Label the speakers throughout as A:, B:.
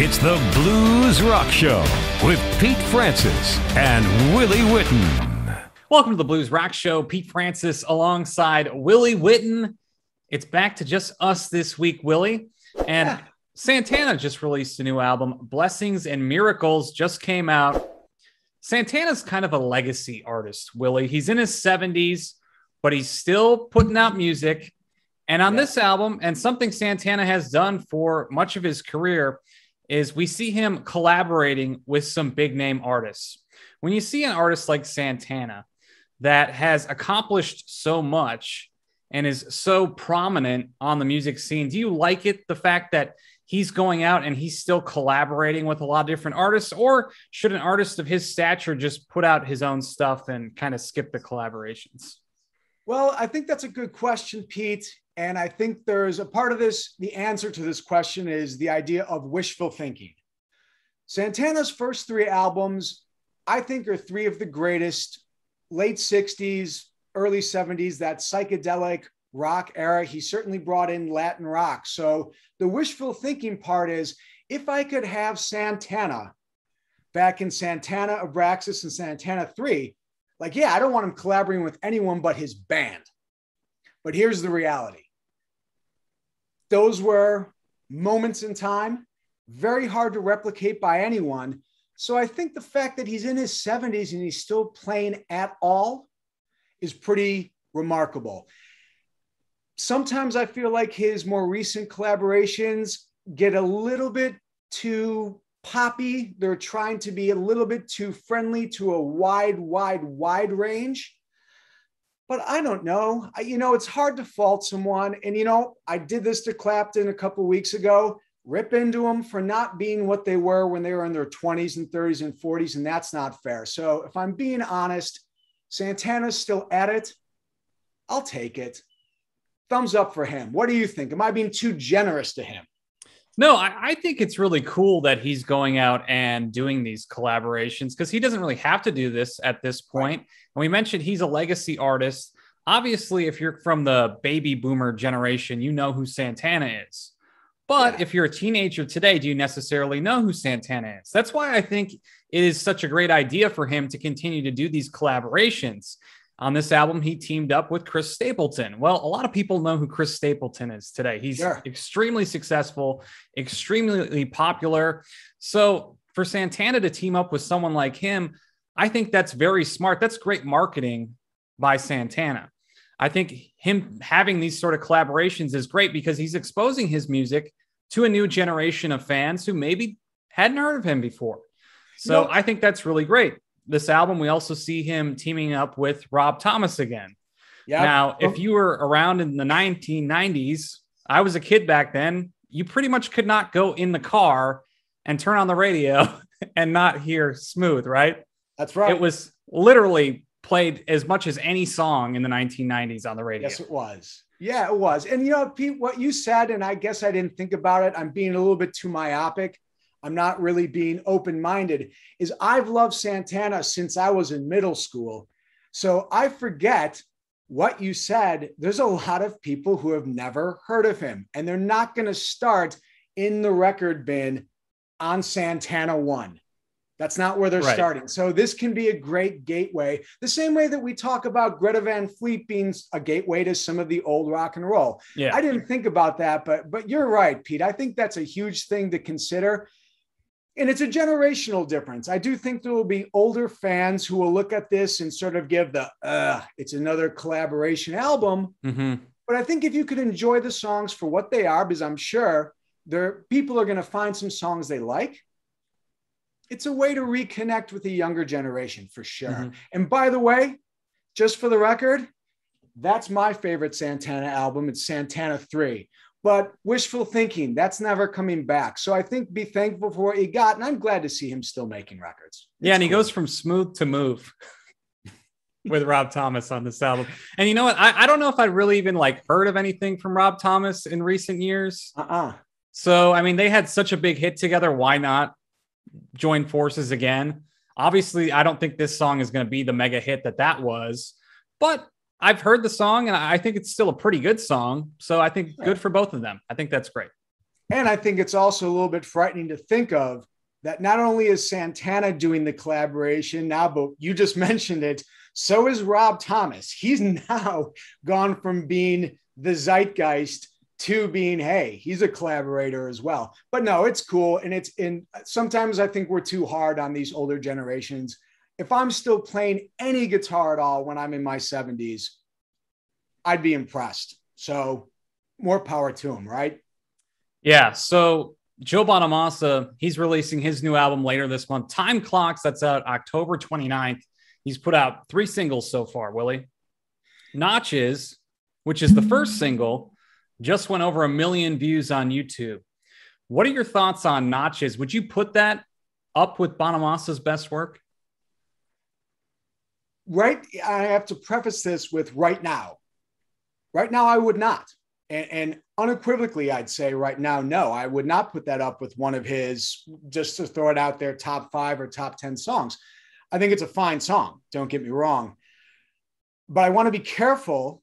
A: It's the Blues Rock Show with Pete Francis and Willie Witten.
B: Welcome to the Blues Rock Show. Pete Francis alongside Willie Witten. It's back to just us this week, Willie. And yeah. Santana just released a new album. Blessings and Miracles just came out. Santana's kind of a legacy artist, Willie. He's in his 70s, but he's still putting out music. And on yeah. this album, and something Santana has done for much of his career, is we see him collaborating with some big name artists. When you see an artist like Santana that has accomplished so much and is so prominent on the music scene, do you like it the fact that he's going out and he's still collaborating with a lot of different artists? Or should an artist of his stature just put out his own stuff and kind of skip the collaborations?
C: Well, I think that's a good question, Pete. And I think there's a part of this, the answer to this question is the idea of wishful thinking. Santana's first three albums, I think, are three of the greatest late 60s, early 70s, that psychedelic rock era. He certainly brought in Latin rock. So the wishful thinking part is if I could have Santana back in Santana, Abraxas, and Santana 3, like, yeah, I don't want him collaborating with anyone but his band. But here's the reality those were moments in time, very hard to replicate by anyone. So I think the fact that he's in his 70s and he's still playing at all is pretty remarkable. Sometimes I feel like his more recent collaborations get a little bit too poppy. They're trying to be a little bit too friendly to a wide, wide, wide range but I don't know. I, you know, it's hard to fault someone. And, you know, I did this to Clapton a couple weeks ago, rip into them for not being what they were when they were in their 20s and 30s and 40s. And that's not fair. So if I'm being honest, Santana's still at it. I'll take it. Thumbs up for him. What do you think? Am I being too generous to him?
B: No, I, I, think it's really cool that he's going out and doing these collaborations because he doesn't really have to do this at this point. And we mentioned he's a legacy artist. Obviously, if you're from the baby boomer generation, you know who Santana is. But yeah. if you're a teenager today, do you necessarily know who Santana is? That's why I think it is such a great idea for him to continue to do these collaborations. On this album, he teamed up with Chris Stapleton. Well, a lot of people know who Chris Stapleton is today. He's sure. extremely successful, extremely popular. So for Santana to team up with someone like him, I think that's very smart. That's great marketing by Santana. I think him having these sort of collaborations is great because he's exposing his music to a new generation of fans who maybe hadn't heard of him before. So. I think that's really great this album, we also see him teaming up with Rob Thomas again. Yeah. Now, if you were around in the 1990s, I was a kid back then. You pretty much could not go in the car and turn on the radio and not hear smooth, right?
C: That's right.
B: It was literally played as much as any song in the 1990s on the radio.
C: Yes, it was. Yeah, it was. And you know, Pete, what you said, and I guess I didn't think about it. I'm being a little bit too myopic. I'm not really being open minded, is I've loved Santana since I was in middle school. So I forget what you said. There's a lot of people who have never heard of him, and they're not going to start in the record bin on Santana 1. That's not where they're right. starting. So this can be a great gateway. The same way that we talk about Greta Van Fleet being a gateway to some of the old rock and roll. Yeah. I didn't think about that, but but you're right, Pete. I think that's a huge thing to consider and it's a generational difference. I do think there will be older fans who will look at this and sort of give the, uh, it's another collaboration album. Mm-hmm. But I think if you could enjoy the songs for what they are, because I'm sure there people are going to find some songs they like. It's a way to reconnect with the younger generation for sure. Mm-hmm. And by the way, just for the record, that's my favorite Santana album. It's Santana 3 but wishful thinking that's never coming back. So i think be thankful for what you got and i'm glad to see him still making records.
B: It's yeah and he goes from smooth to move with rob thomas on this album. And you know what? I, I don't know if i really even like heard of anything from rob thomas in recent years. Uh-uh. So i mean they had such a big hit together. Why not join forces again? Obviously i don't think this song is going to be the mega hit that that was but I've heard the song and I think it's still a pretty good song. So I think good for both of them. I think that's great.
C: And I think it's also a little bit frightening to think of that not only is Santana doing the collaboration now, but you just mentioned it, so is Rob Thomas. He's now gone from being the zeitgeist to being, hey, he's a collaborator as well. But no, it's cool. And it's in sometimes I think we're too hard on these older generations. If I'm still playing any guitar at all when I'm in my 70s, I'd be impressed. So more power to him, right?
B: Yeah. So Joe Bonamassa, he's releasing his new album later this month. Time Clocks, that's out October 29th. He's put out three singles so far, Willie. Notches, which is the first single, just went over a million views on YouTube. What are your thoughts on Notches? Would you put that up with Bonamassa's best work?
C: Right. I have to preface this with right now. Right now, I would not. And, and, unequivocally, I'd say right now, no, I would not put that up with one of his, just to throw it out there, top five or top 10 songs. I think it's a fine song. Don't get me wrong. But I want to be careful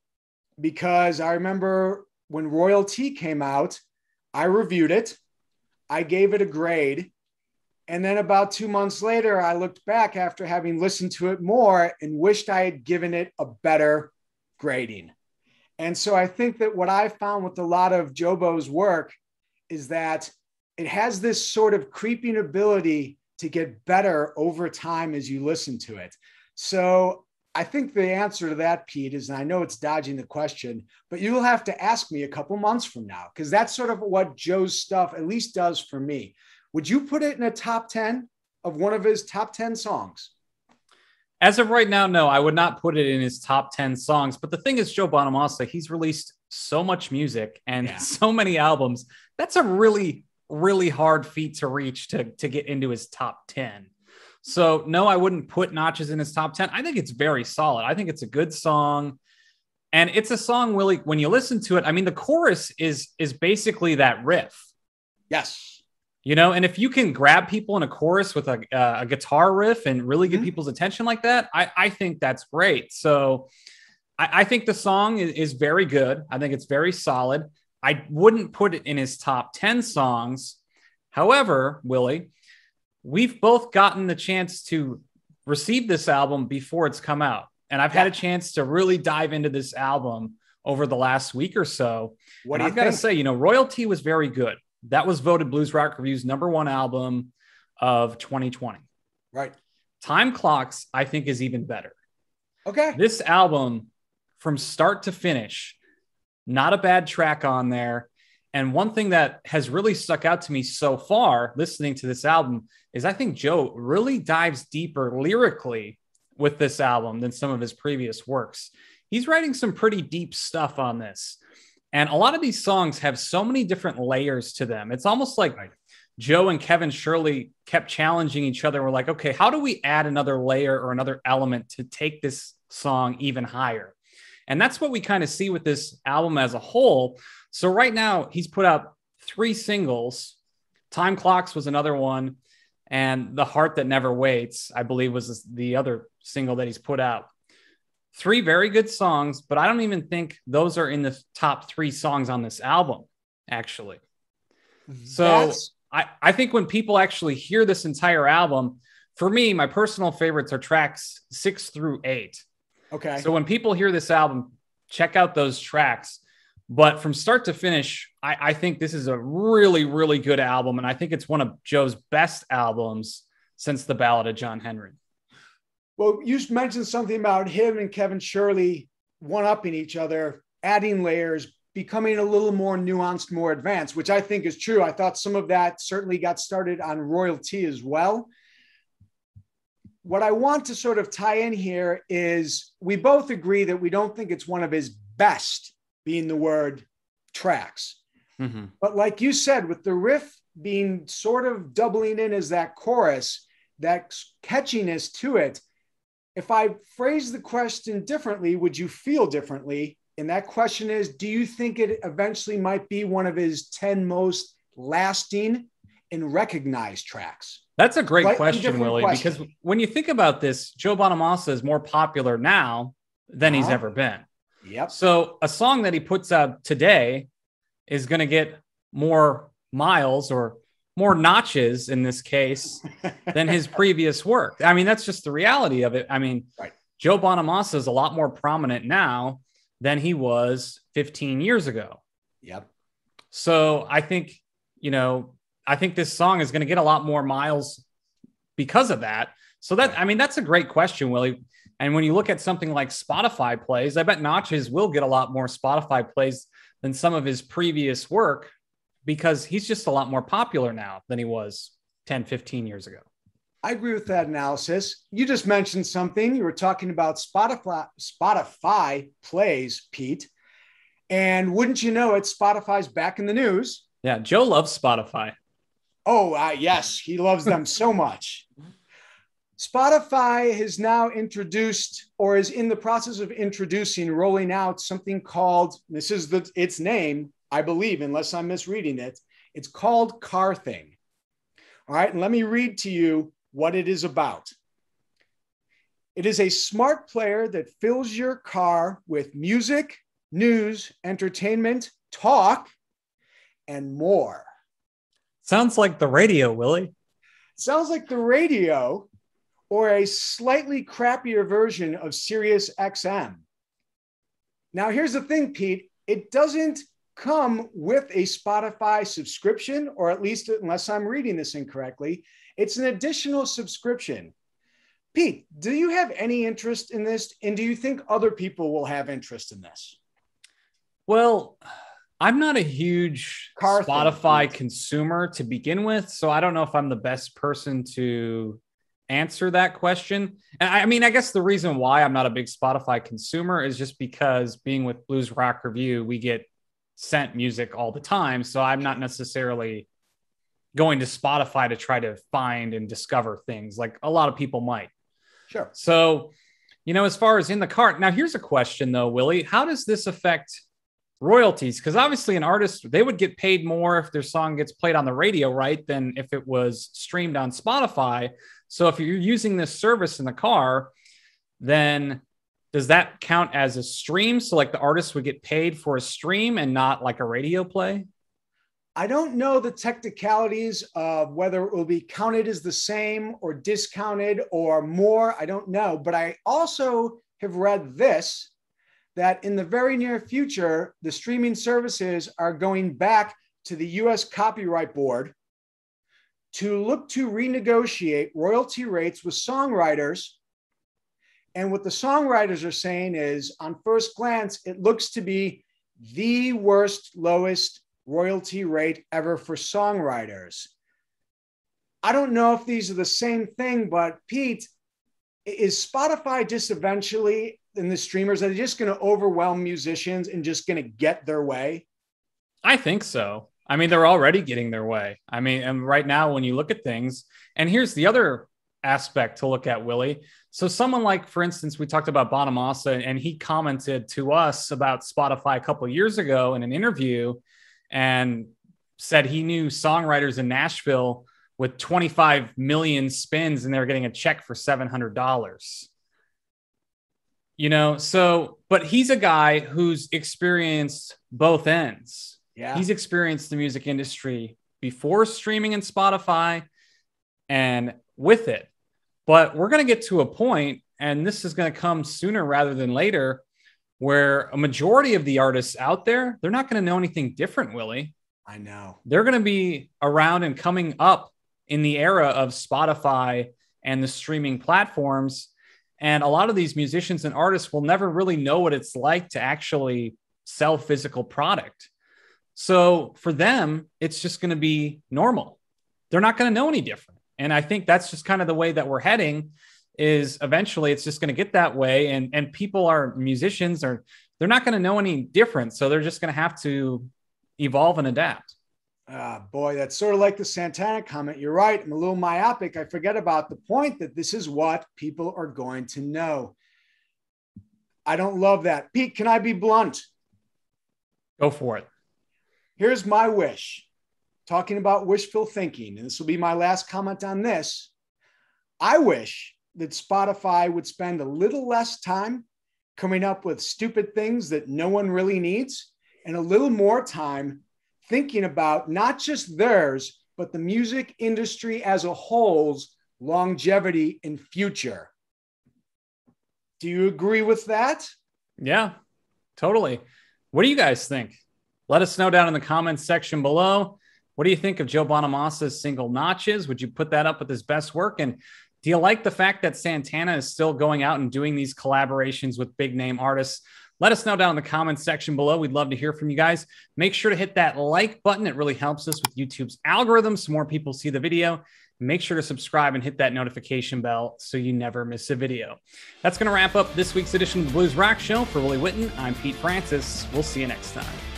C: because I remember when Royal Tea came out, I reviewed it, I gave it a grade. And then about two months later, I looked back after having listened to it more and wished I had given it a better grading. And so I think that what I found with a lot of Jobo's work is that it has this sort of creeping ability to get better over time as you listen to it. So I think the answer to that, Pete, is, and I know it's dodging the question, but you'll have to ask me a couple months from now, because that's sort of what Joe's stuff at least does for me. Would you put it in a top 10 of one of his top 10 songs?
B: As of right now, no, I would not put it in his top 10 songs. But the thing is, Joe Bonamassa, he's released so much music and yeah. so many albums. That's a really, really hard feat to reach to, to get into his top 10. So, no, I wouldn't put Notches in his top 10. I think it's very solid. I think it's a good song. And it's a song, Willie, when you listen to it, I mean, the chorus is is basically that riff.
C: Yes
B: you know and if you can grab people in a chorus with a, uh, a guitar riff and really get mm-hmm. people's attention like that I, I think that's great. So I, I think the song is, is, very good. I think it's very solid. I wouldn't put it in his top 10 songs. However willie we've both gotten the chance to receive this album before it's come out. And i've yeah. had a chance to really dive into this album over the last week or so. What i've got to say you know Royal Tea was very good that was voted Blues Rock Review's number one album of 2020.
C: Right.
B: Time Clocks, I think, is even better.
C: Okay.
B: This album, from start to finish, not a bad track on there. And one thing that has really stuck out to me so far listening to this album is I think Joe really dives deeper lyrically with this album than some of his previous works. He's writing some pretty deep stuff on this. And a lot of these songs have so many different layers to them. It's almost like right. Joe and Kevin Shirley kept challenging each other. We're like, okay, how do we add another layer or another element to take this song even higher? And that's what we kind of see with this album as a whole. So right now, he's put out three singles. Time Clocks was another one. And The Heart That Never Waits, I believe, was the other single that he's put out three very good songs, but I don't even think those are in the top three songs on this album, actually. Mm-hmm. So I, I think when people actually hear this entire album, for me, my personal favorites are tracks six through eight.
C: Okay.
B: So when people hear this album, check out those tracks. But from start to finish, I, I think this is a really, really good album. And I think it's one of Joe's best albums since the Ballad of John Henry.
C: Well, you mentioned something about him and Kevin Shirley one upping each other, adding layers, becoming a little more nuanced, more advanced, which I think is true. I thought some of that certainly got started on Royal Tea as well. What I want to sort of tie in here is we both agree that we don't think it's one of his best, being the word tracks. Mm-hmm. But like you said, with the riff being sort of doubling in as that chorus, that catchiness to it, if I phrase the question differently, would you feel differently? And that question is Do you think it eventually might be one of his 10 most lasting and recognized tracks?
B: That's a great question, Willie, question. because when you think about this, Joe Bonamassa is more popular now than uh-huh. he's ever been.
C: Yep.
B: So a song that he puts out today is going to get more miles or more notches in this case than his previous work. I mean, that's just the reality of it. I mean,
C: right.
B: Joe Bonamassa is a lot more prominent now than he was 15 years ago.
C: Yep.
B: So I think, you know, I think this song is going to get a lot more miles because of that. So that, I mean, that's a great question, Willie. And when you look at something like Spotify plays, I bet Notches will get a lot more Spotify plays than some of his previous work because he's just a lot more popular now than he was 10, 15 years ago.
C: I agree with that analysis. You just mentioned something. You were talking about Spotify, Spotify plays, Pete. And wouldn't you know it, Spotify's back in the news.
B: Yeah, Joe loves Spotify.
C: Oh, uh, yes, he loves them so much. Spotify has now introduced or is in the process of introducing, rolling out something called, this is the its name, I believe, unless I'm misreading it. It's called Car Thing. All right, and let me read to you what it is about. It is a smart player that fills your car with music, news, entertainment, talk, and more.
B: Sounds like the radio, Willie.
C: Sounds like the radio or a slightly crappier version of Sirius XM. Now, here's the thing, Pete it doesn't come with a Spotify subscription, or at least unless I'm reading this incorrectly, it's an additional subscription. Pete, do you have any interest in this? And do you think other people will have interest in this?
B: Well, I'm not a huge Car Spotify thing, consumer to begin with, so I don't know if I'm the best person to answer that question. And I mean, I guess the reason why I'm not a big Spotify consumer is just because being with Blues Rock Review, we get sent music all the time. So I'm not necessarily going to Spotify to try to find and discover things like a lot of people might.
C: Sure.
B: So, you know, as far as in the cart, now here's a question though, Willie. How does this affect royalties? Because obviously, an artist they would get paid more if their song gets played on the radio, right, than if it was streamed on Spotify. So, if you're using this service in the car, then does that count as a stream? So, like the artist would get paid for a stream and not like a radio play?
C: I don't know the technicalities of whether it will be counted as the same or discounted or more. I don't know. But I also have read this that in the very near future, the streaming services are going back to the US Copyright Board to look to renegotiate royalty rates with songwriters and what the songwriters are saying is, on first glance, it looks to be the worst, lowest royalty rate ever for songwriters. I don't know if these are the same thing, but Pete, is Spotify just eventually, and the streamers, are they just going to overwhelm musicians and just going to get their way?
B: I think so. I mean, they're already getting their way. I mean, and right now, when you look at things, and here's the other aspect to look at, Willie. So, someone like, for instance, we talked about Bonamassa, and he commented to us about Spotify a couple years ago in an interview and said he knew songwriters in Nashville with 25 million spins and they were getting a check for $700. You know, so, but he's a guy who's experienced both ends.
C: Yeah.
B: He's experienced the music industry before streaming and Spotify and with it. But we're going to get to a point, and this is going to come sooner rather than later, where a majority of the artists out there, they're not going to know anything different, Willie.
C: I know.
B: They're going to be around and coming up in the era of Spotify and the streaming platforms. And a lot of these musicians and artists will never really know what it's like to actually sell physical product. So for them, it's just going to be normal. They're not going to know any different. And I think that's just kind of the way that we're heading is eventually it's just going to get that way and and people are musicians are they're not going to know any different so they're just going to have to evolve and adapt
C: Ah, boy, that's sort of like the Santana comment. You're right. I'm a little myopic. I forget about the point that this is what people are going to know. I don't love that. Pete, can I be blunt?
B: Go for it.
C: Here's my wish talking about wishful thinking, and this will be my last comment on this. I wish that Spotify would spend a little less time coming up with stupid things that no one really needs and a little more time thinking about not just theirs, but the music industry as a whole's longevity and future. Do you agree with that?
B: Yeah, totally. What do you guys think? Let us know down in the comments section below. What do you think of Joe Bonamassa's single Notches? Would you put that up with his best work? And do you like the fact that Santana is still going out and doing these collaborations with big name artists? Let us know down in the comments section below. We'd love to hear from you guys. Make sure to hit that like button. It really helps us with YouTube's algorithm so more people see the video. Make sure to subscribe and hit that notification bell so you never miss a video. That's going to wrap up this week's edition of the Blues Rock Show. For Willie Witten, I'm Pete Francis. We'll see you next time.